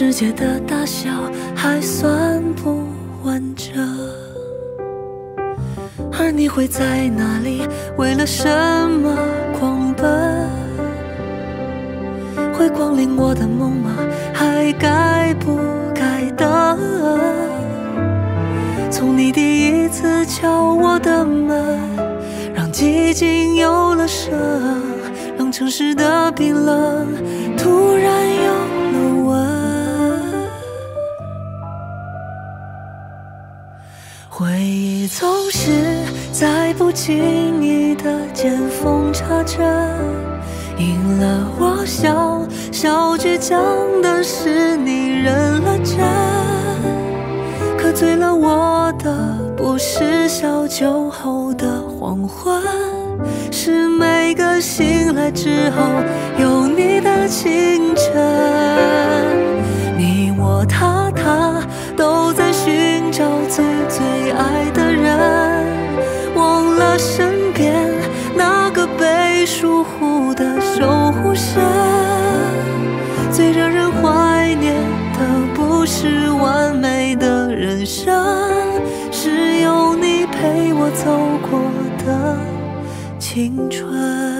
世界的大小还算不完整，而你会在哪里？为了什么狂奔？会光临我的梦吗？还该不该等？从你第一次敲我的门，让寂静有了声，让城市的冰冷突轻易的见缝插针，赢了我笑笑倔强的是你认了真，可醉了我的不是小酒后的黄昏，是每个醒来之后有你的清晨。你我他他都在寻找最最爱的人，身边那个被疏忽的守护神。最让人怀念的不是完美的人生，是有你陪我走过的青春。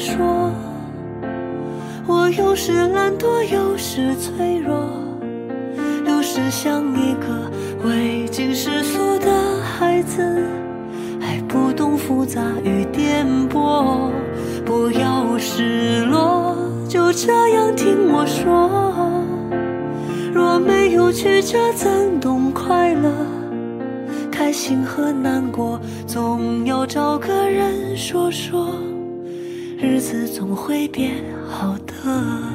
说我有时懒惰有时脆弱有时像一个未经世俗的孩子还不懂复杂与颠簸不要失落就这样听我说。若没有曲折怎懂快乐。开心和难过总要找个人说说。日子总会变好的。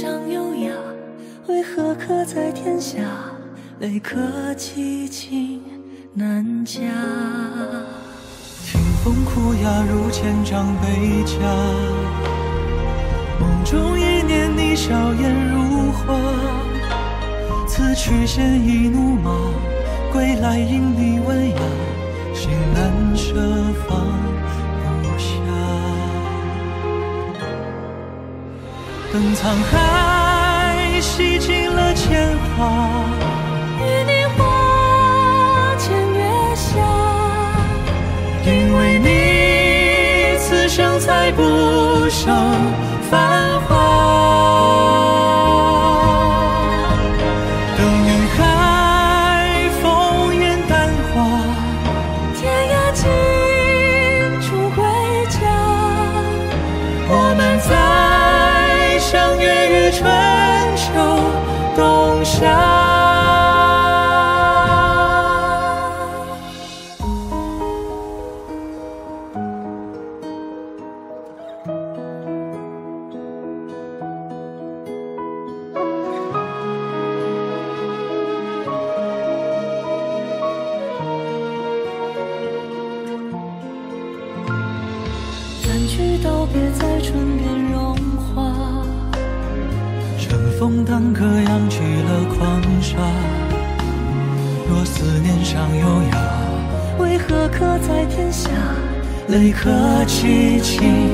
上优雅，为何刻在天下？泪刻凄情难加。听风哭哑如千丈北家，梦中一念你笑颜如花。此去鲜衣怒马，归来迎你温雅，心难舍。曾沧海，洗尽了铅华。与你花前月下，因为你此生再不想。和寂静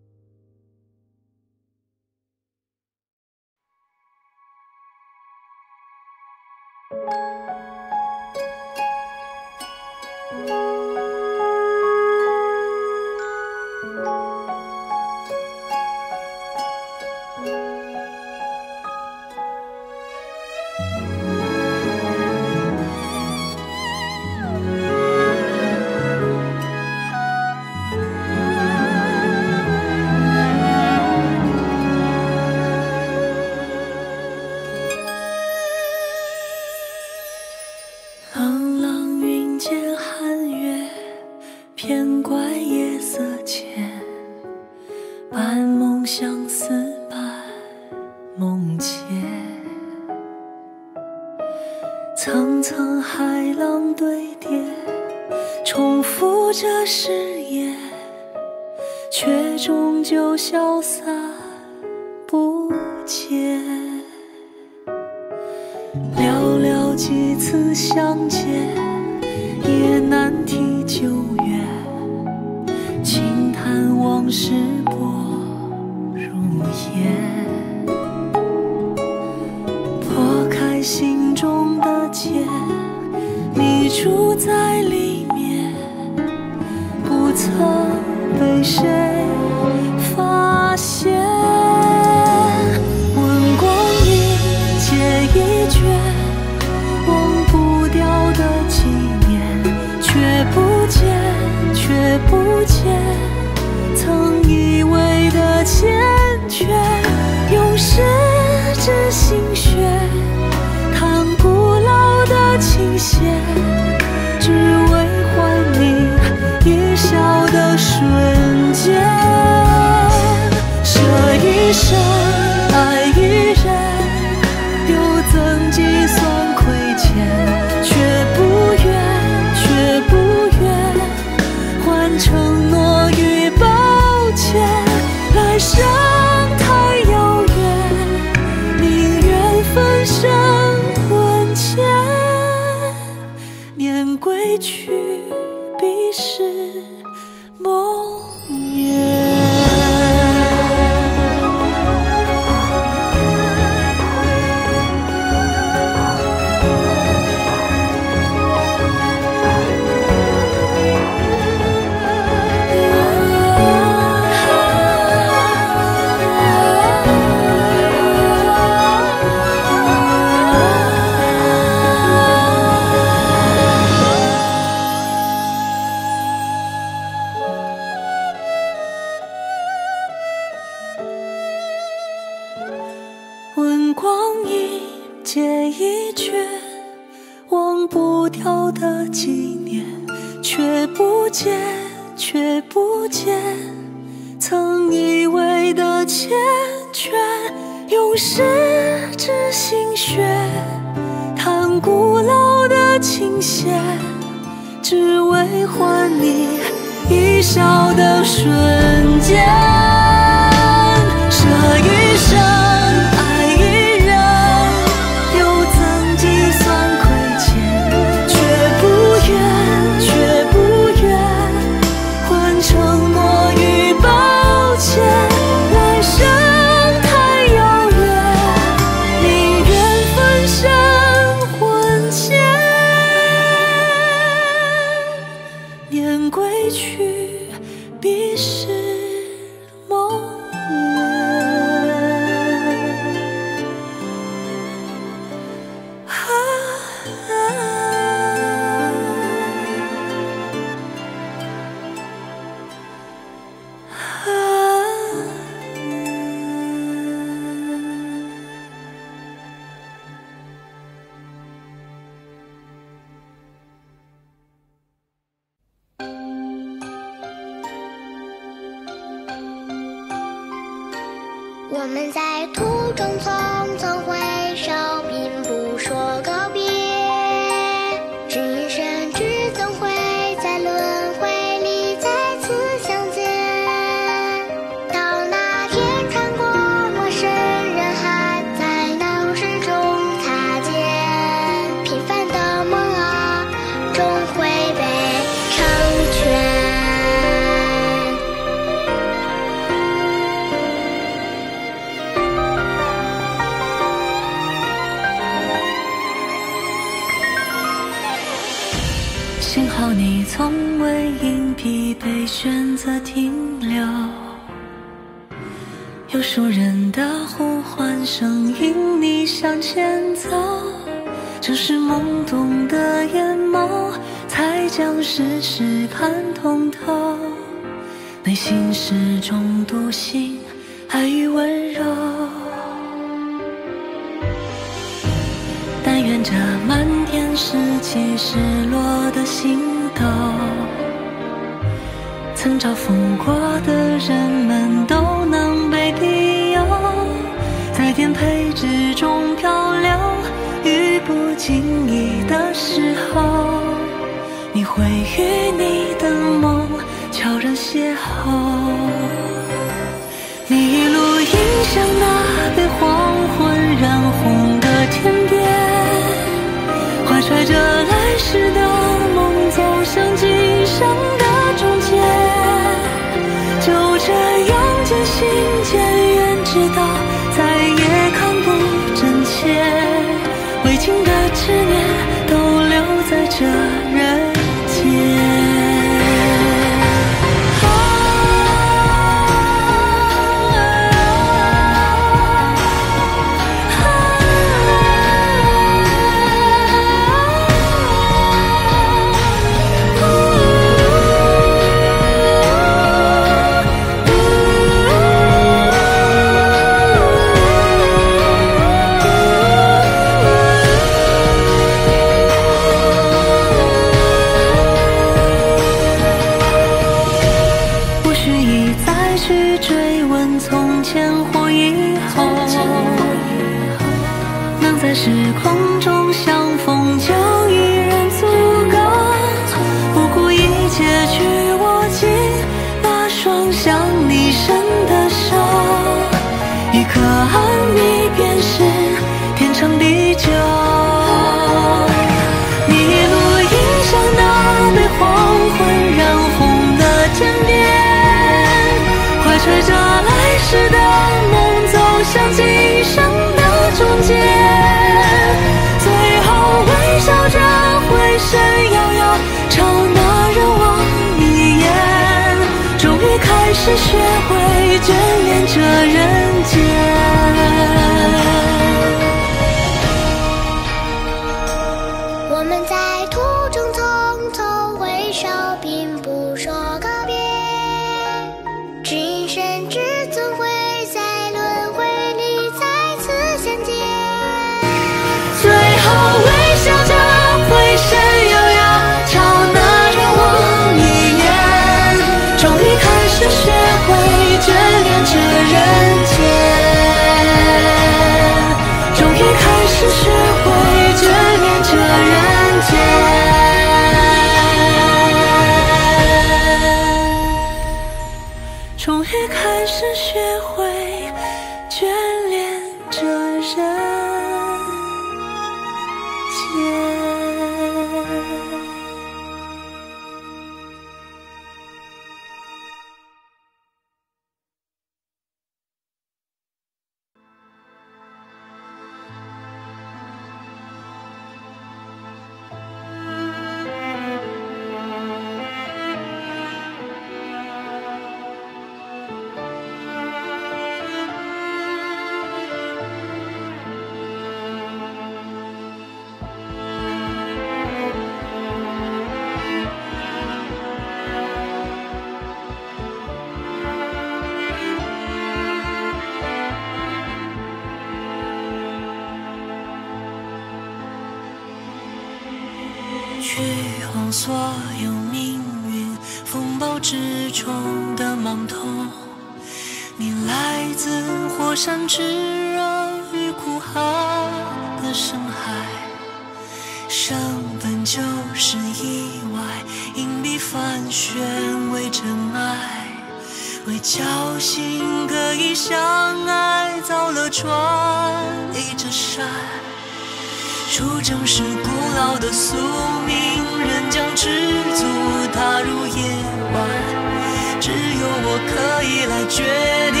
可以来决定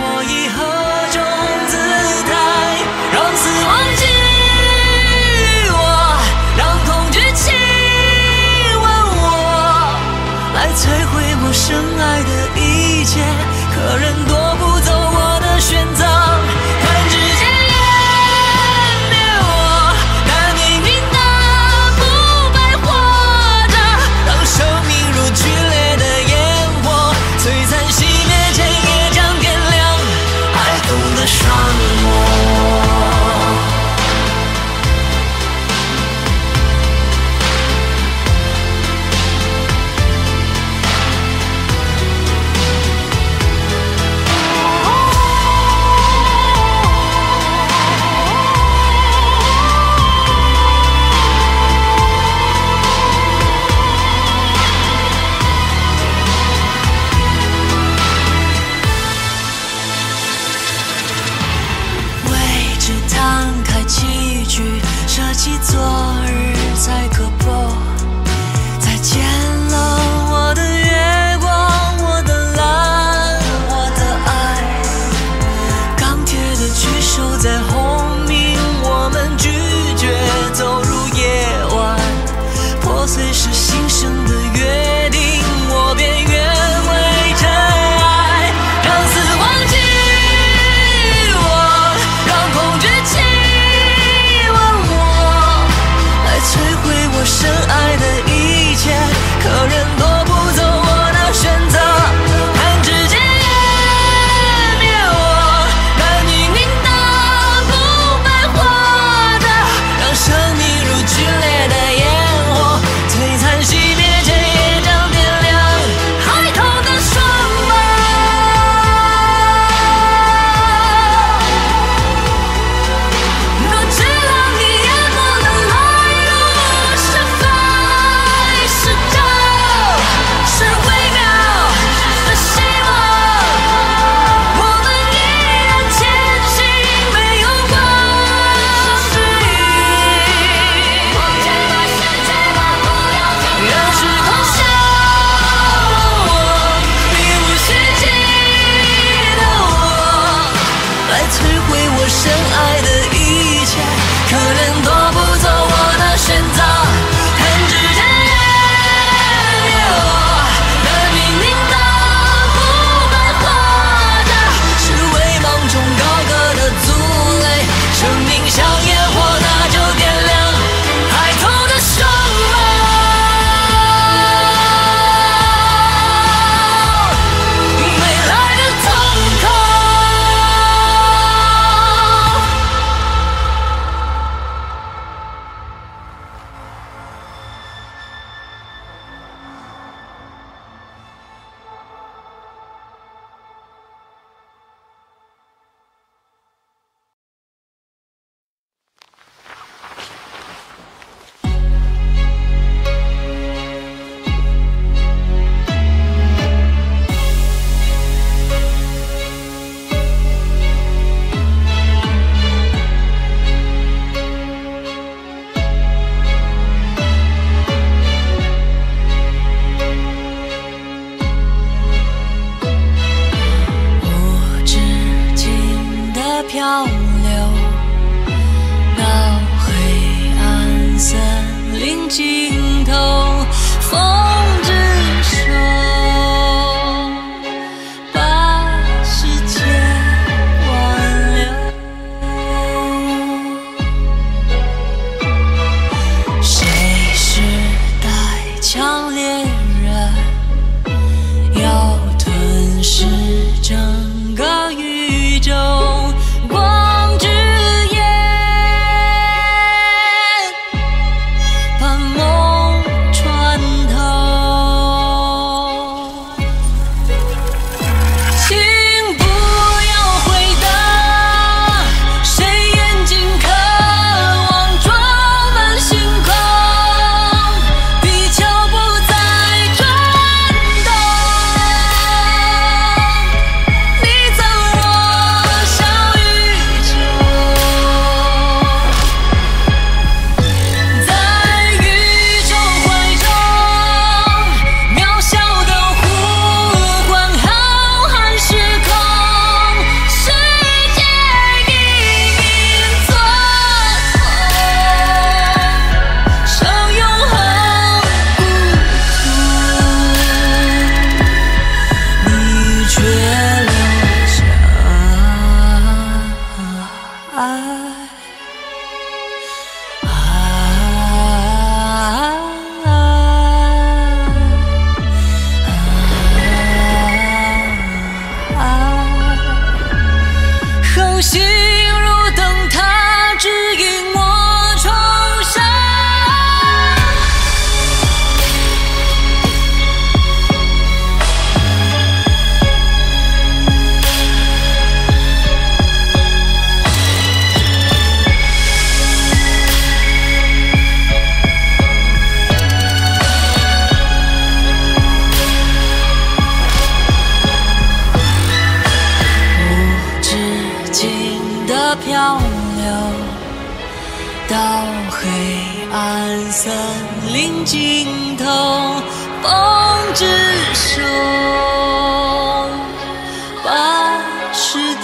我以何种姿态，让死亡驾驭我，让恐惧亲吻我，来摧毁我深爱的一切。可人多。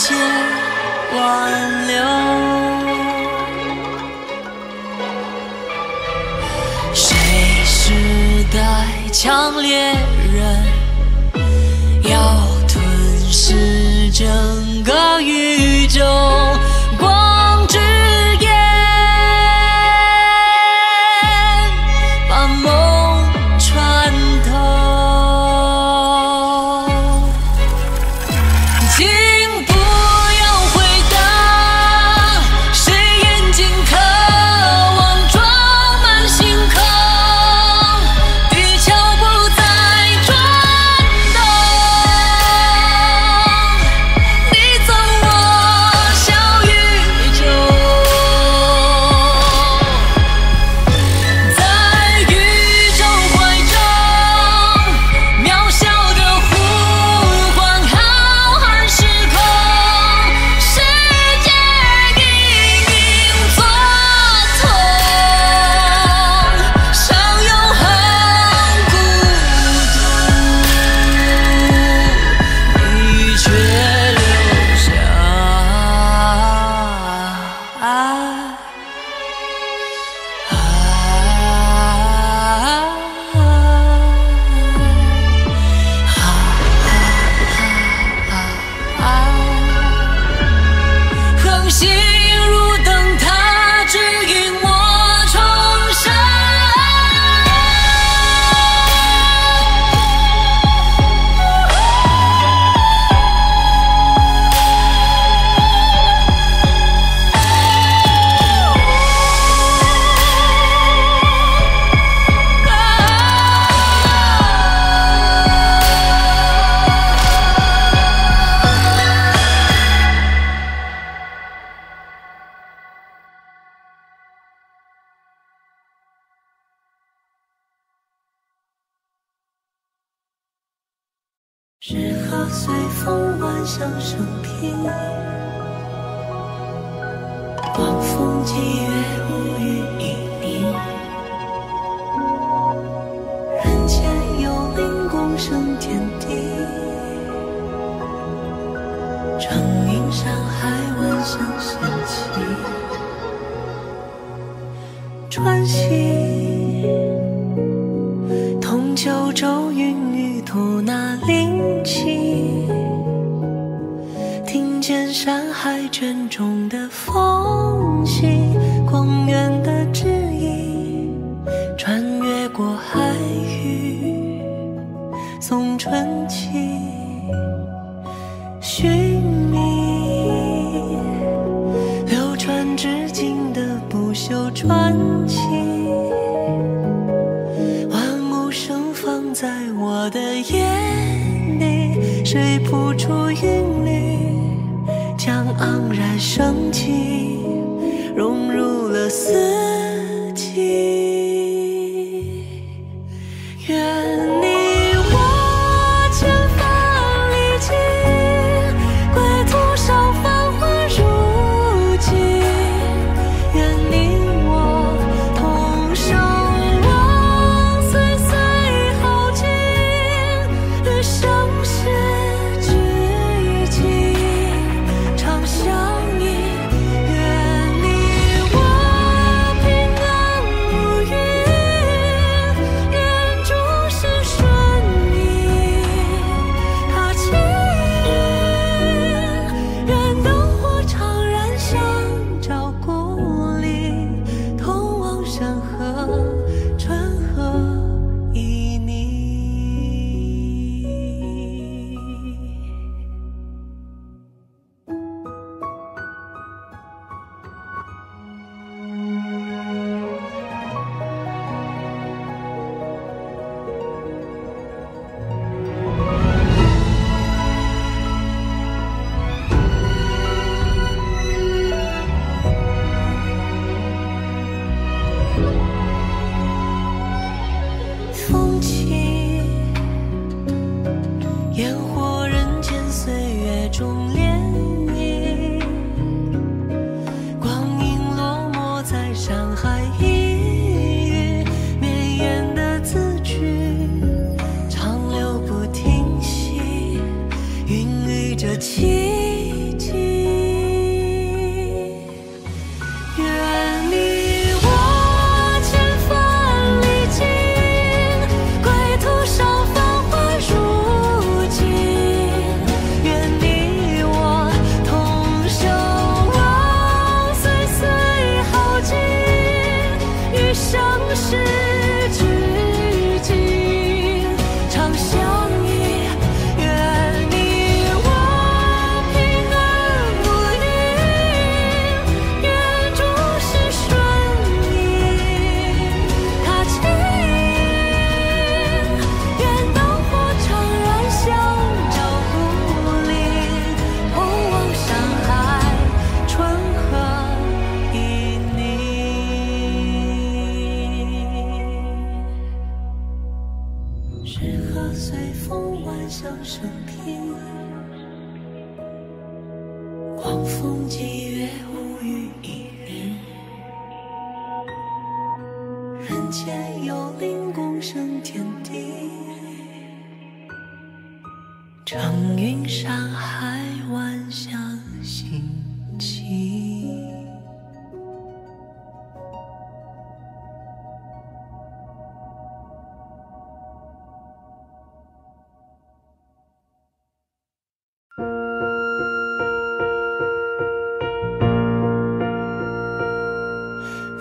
皆挽留谁是带枪猎人的夜里谁扑出韵律将盎然生机融入了四季。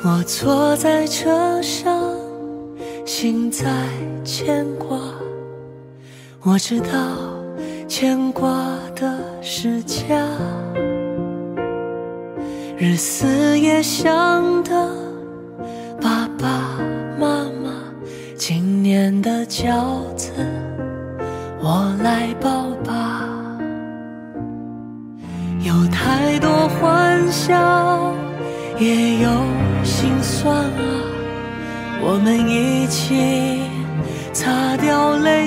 我坐在车上心在牵挂我知道牵挂的是家。日思夜想的爸爸妈妈今年的饺子我来包吧。有太多欢笑也有我们一起擦掉泪。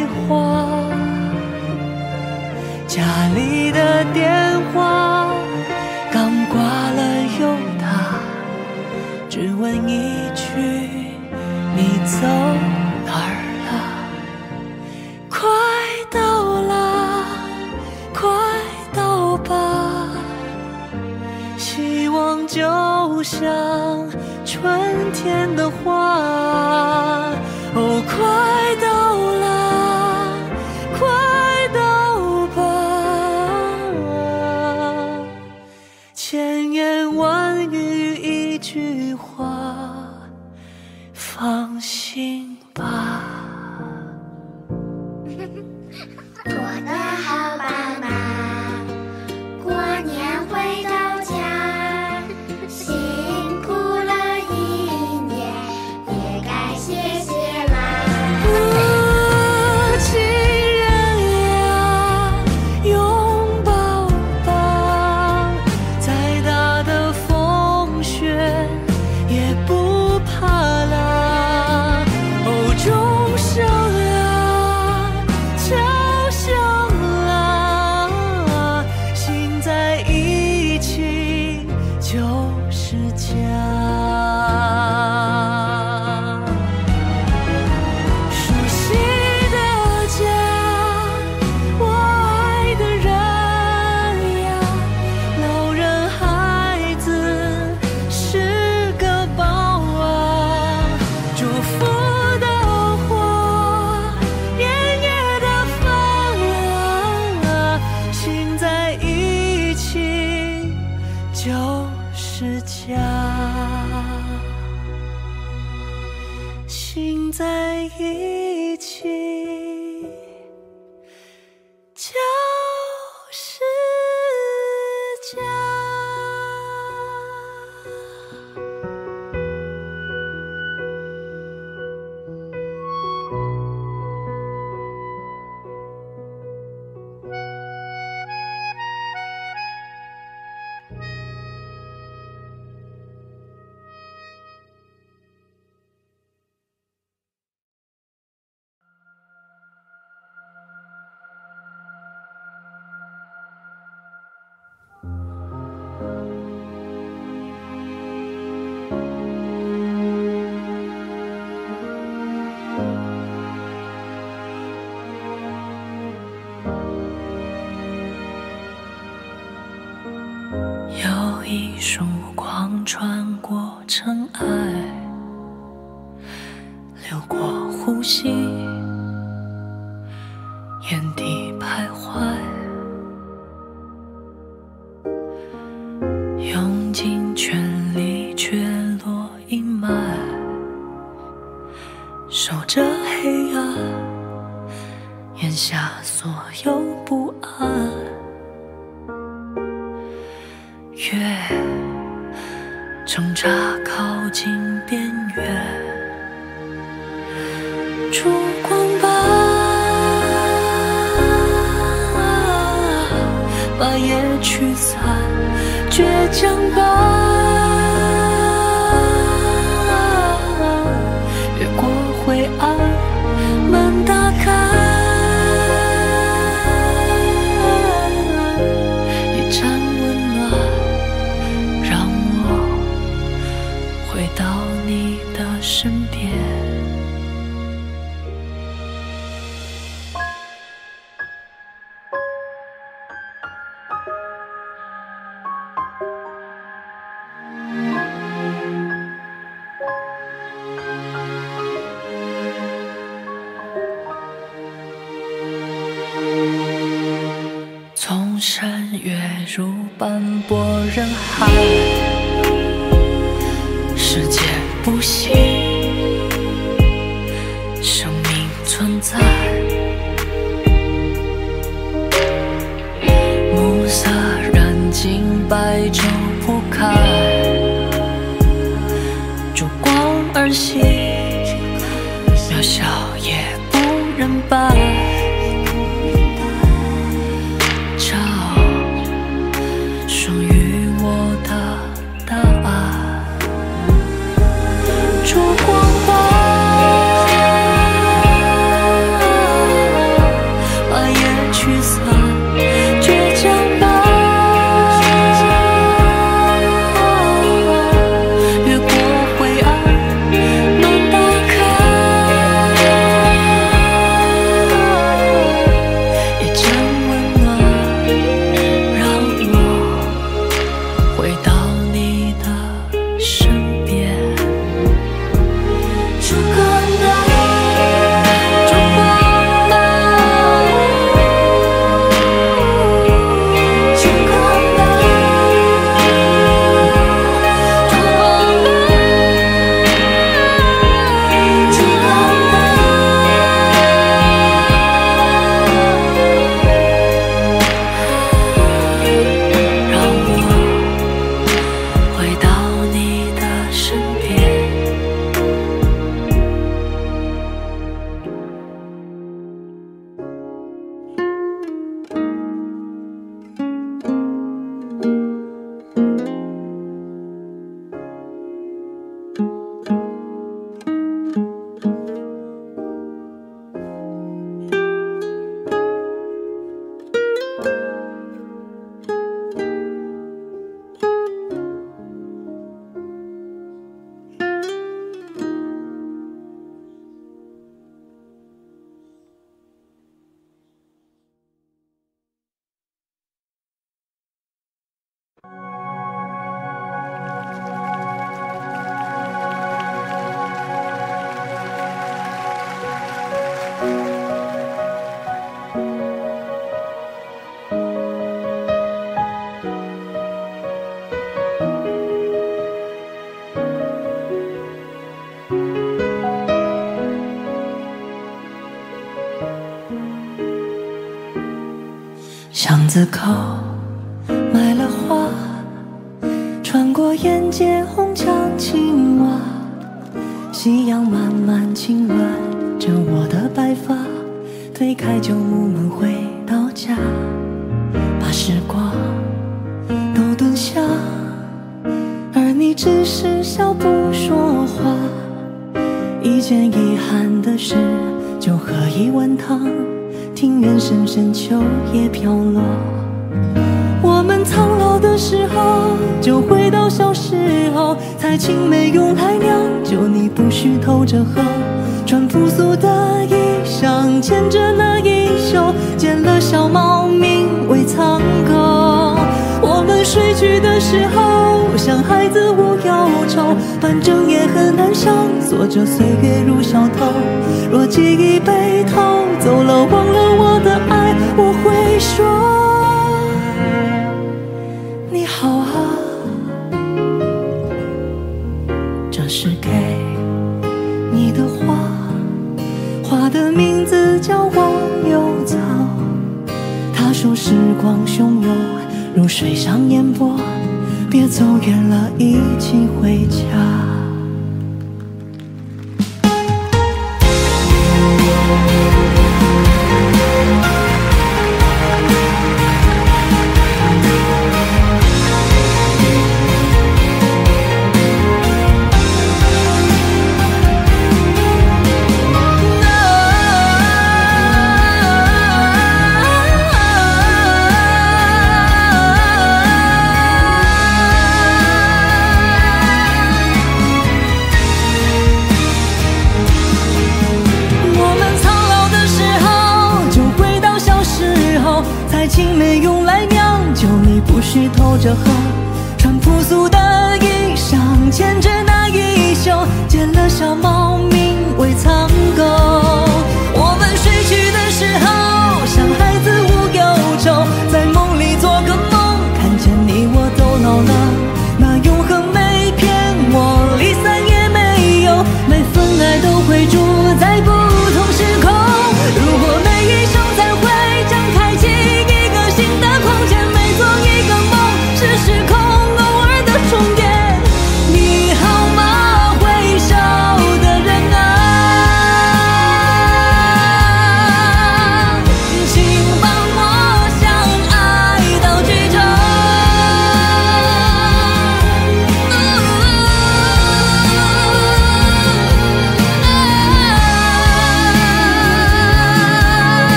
窗。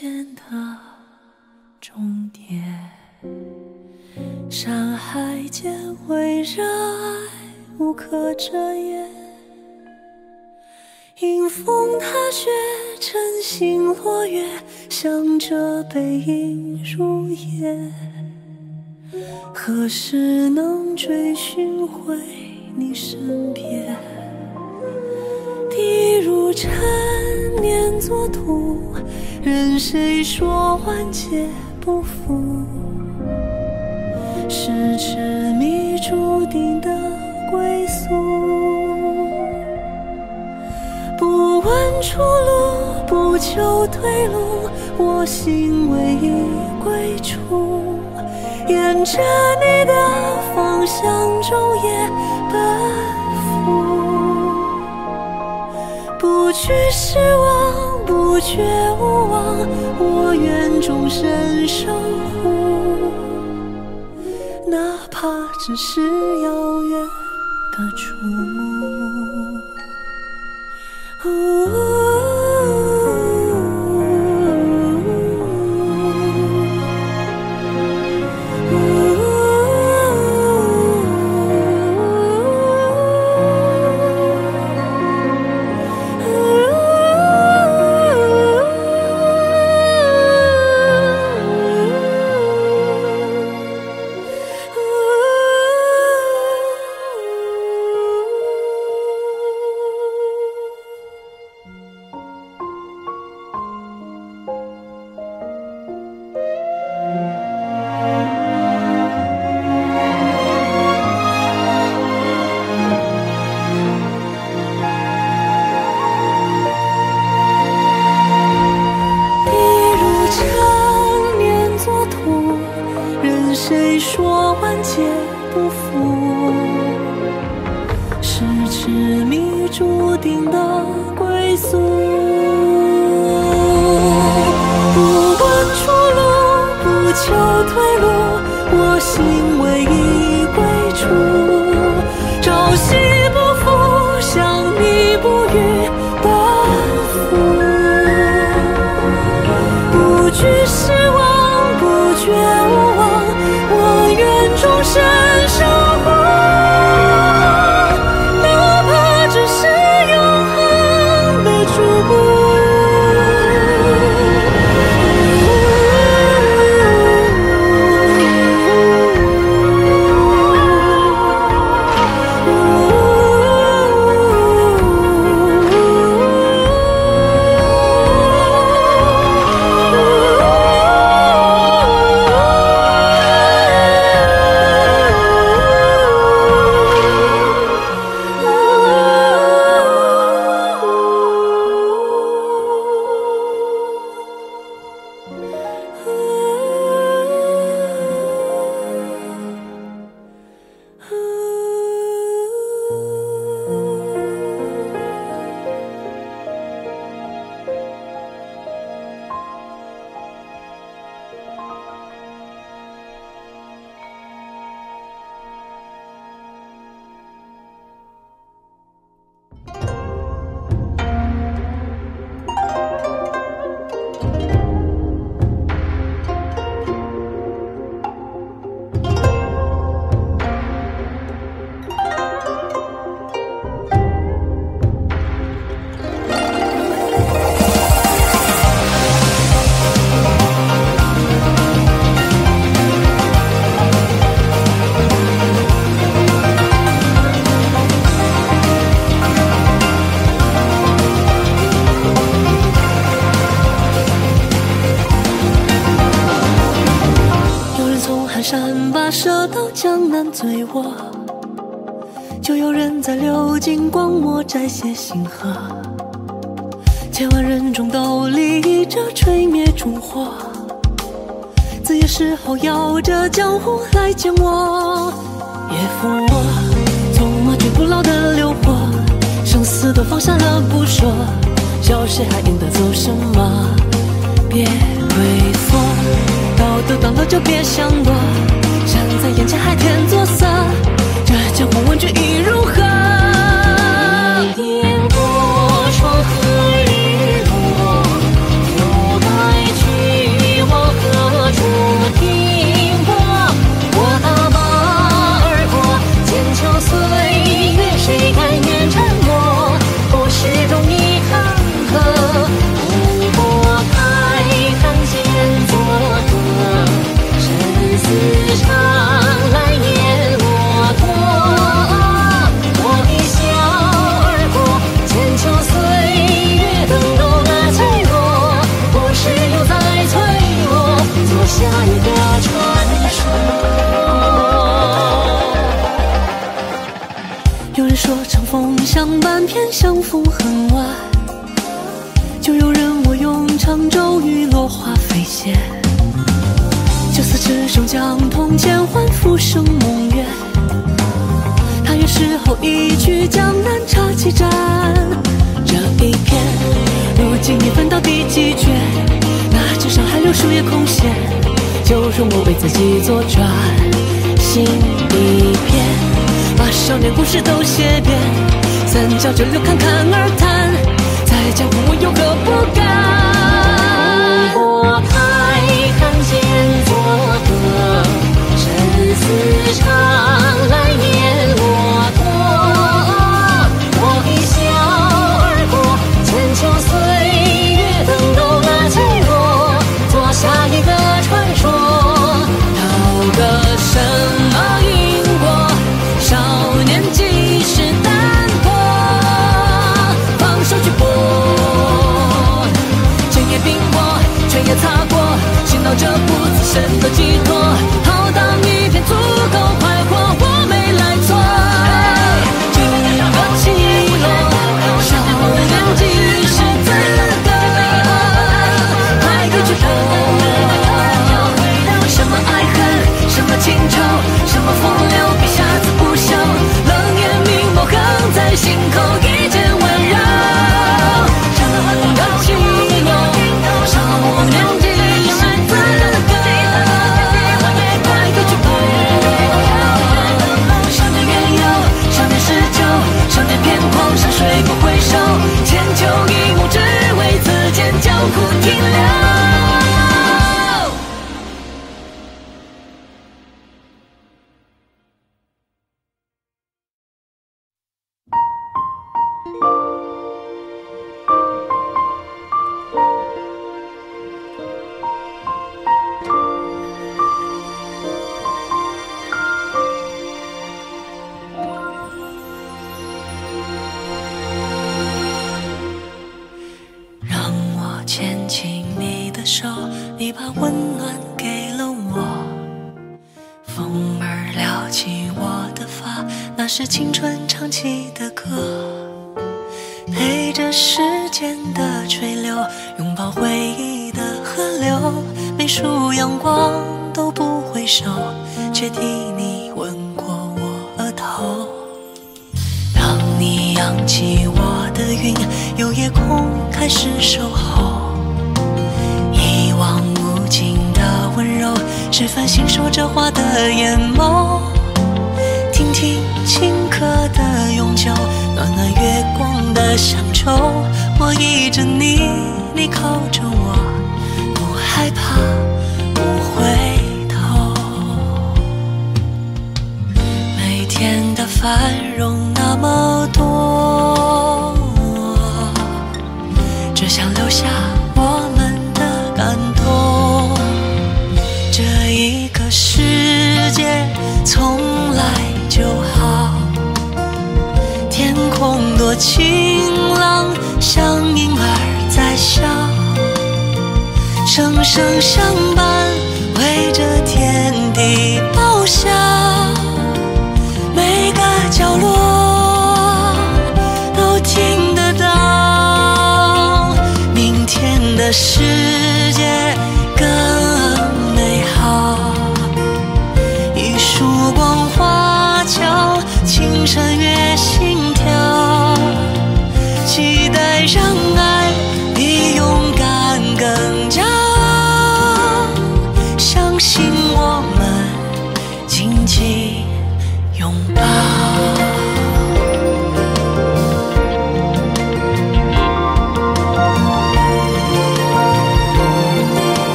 实现的终点，山海间为热爱无可遮掩，迎风踏雪，晨星落月，向着背影入夜，何时能追寻回你身边？一如尘，念作土，任谁说万劫不复，是痴迷注定的归宿。不问出路，不求退路，我心唯一归处，沿着你的方向昼夜奔。不惧失望，不觉无望，我愿终身守护，哪怕只是遥远的触目。射到江南醉卧，就有人在流金光墨摘写星河。千万人中斗立着吹灭烛火，子夜时候摇着江湖来见我。夜抚我，从马具不老的流火，生死都放下了不说，笑谁还应得走什么？别退缩，道德断了就别想躲。眼前海天作色，这江湖问君意如何？相逢恨晚，就有人我用长舟与落花飞仙。就似赤手将铜剑换浮生梦远。他愿事后一曲江南茶几盏。这一篇，如今已分到第几卷？那纸上还留书页空闲，就容我为自己作传新一篇，把少年故事都写遍。三教九流侃侃而谈，在江湖我有何不敢？也擦过，寻到这不自身的寄托，浩荡一片，足够快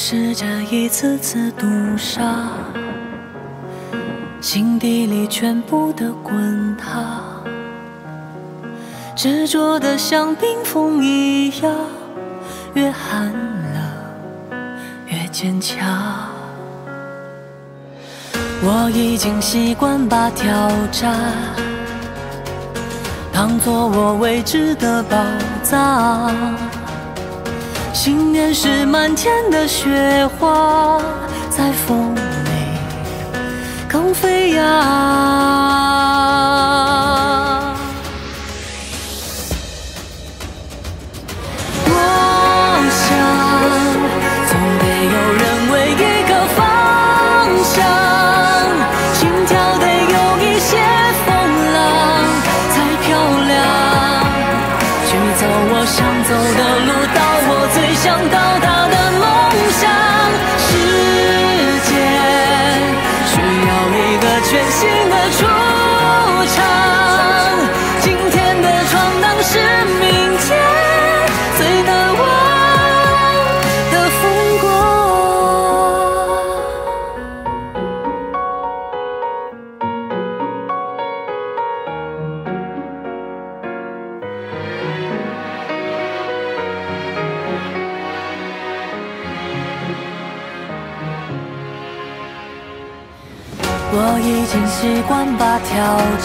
试着一次次独上心底里全部的滚烫执着的像冰封一样越寒冷越坚强我已经习惯把挑战当作我未知的宝藏信念是漫天的雪花，在风里更飞扬。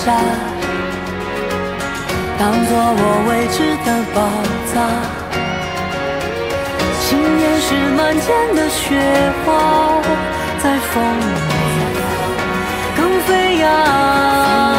下当作我未知的宝藏。信念是漫天的雪花在风里更飞扬。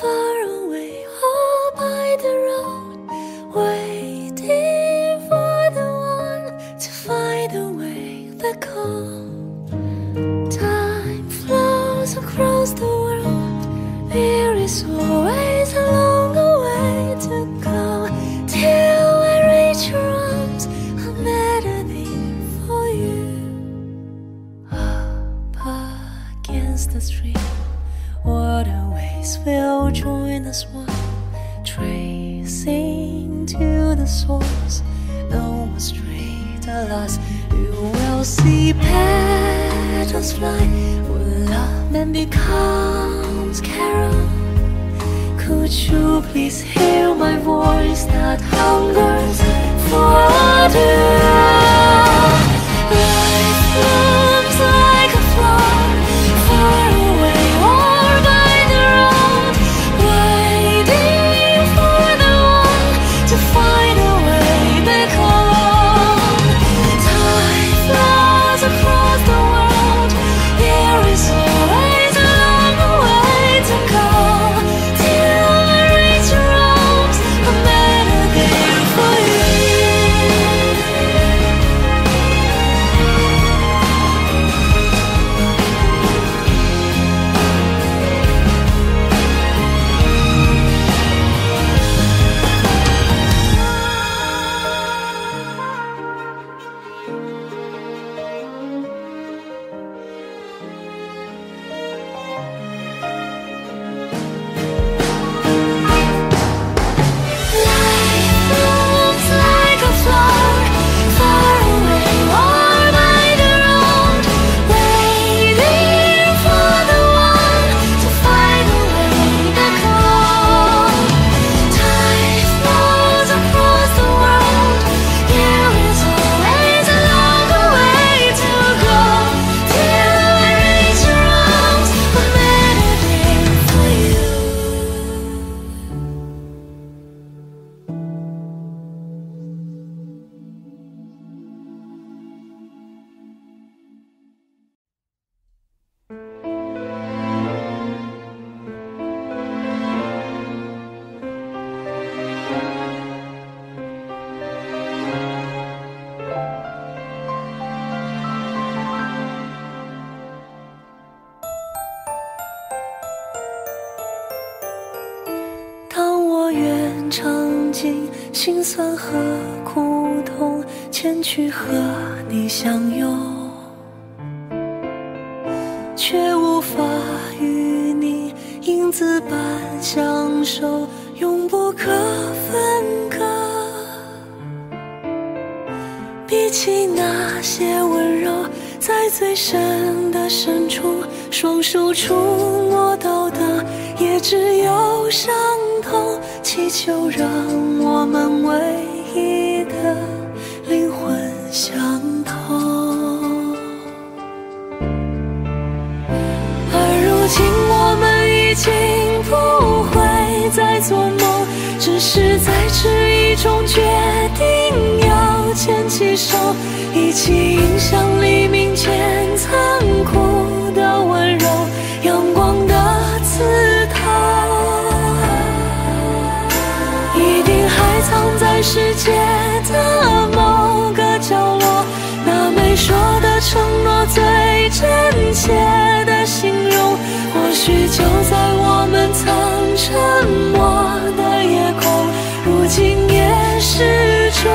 发如未。birds fly. Will love then becomes carol. Could you please hear my voice? That hungers for dear Life 深的深处，双手触摸到的也只有伤痛。祈求让我们唯一的灵魂相通。而如今我们已经不会再做，是在迟疑中决定要牵起手，一起迎向黎明前残酷的温柔，阳光的刺痛，一定还藏在世界的某个角落，那没说的承诺，最真切，许就在我们曾沉默的夜空，如今也是终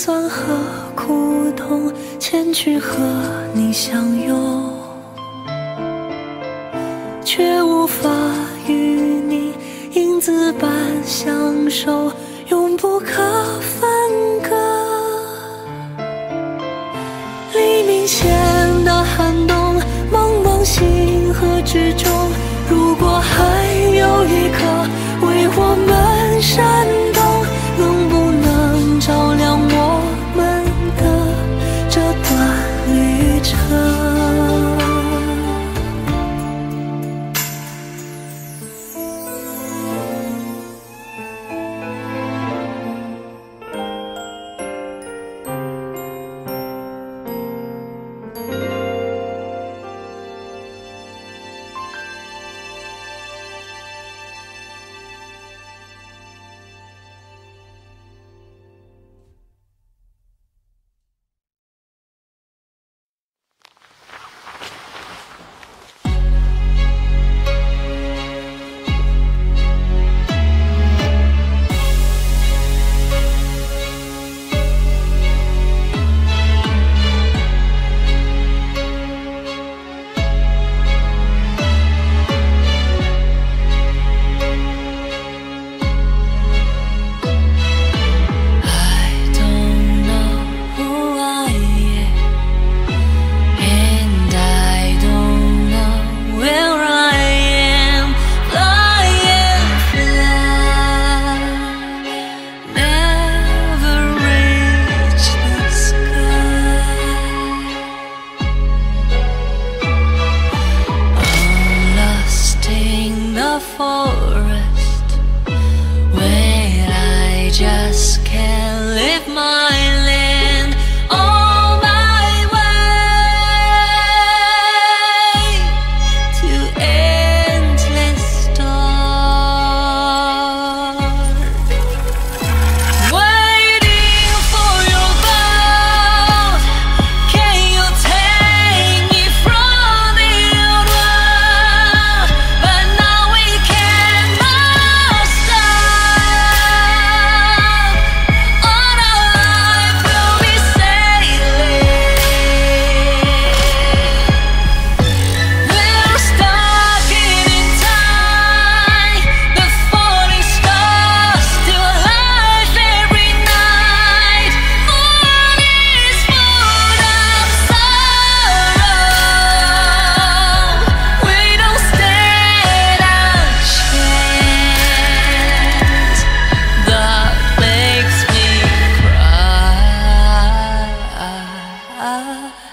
酸和苦痛前去和你相拥却无法与你影子般相守永不可分割黎明前的寒冬茫茫星河之中如果还有一颗为我们 love.